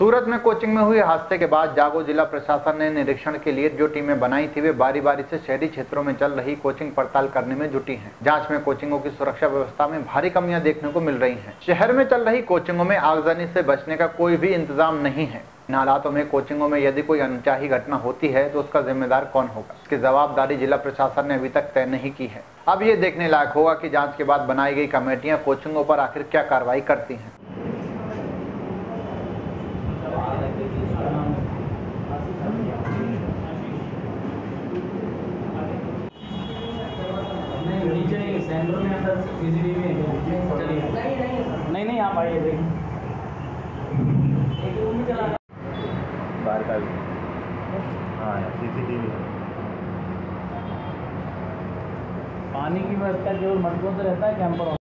सूरत में कोचिंग में हुए हादसे के बाद जागो जिला प्रशासन ने निरीक्षण के लिए जो टीमें बनाई थी, वे बारी बारी से शहरी क्षेत्रों में चल रही कोचिंग पड़ताल करने में जुटी हैं। जाँच में कोचिंगों की सुरक्षा व्यवस्था में भारी कमियाँ देखने को मिल रही हैं। शहर में चल रही कोचिंगों में आगजनी से बचने का कोई भी इंतज़ाम नहीं है इन हालातों में कोचिंगों में यदि कोई अनचाही घटना होती है तो उसका जिम्मेदार कौन होगा इसकी जवाबदारी जिला प्रशासन ने अभी तक तय नहीं की है अब ये देखने लायक होगा कि जाँच के बाद बनाई गई कमेटियाँ कोचिंगों पर आखिर क्या कार्रवाई करती हैं सेंटर में अंदर सीसीटीवी में चलिए नहीं नहीं। नहीं नहीं आप आइए देखिए एक रूम में चला बाहर का भी। हाँ सीसीटीवी पानी की व्यवस्था जो मज़बूत से रहता है कैंपर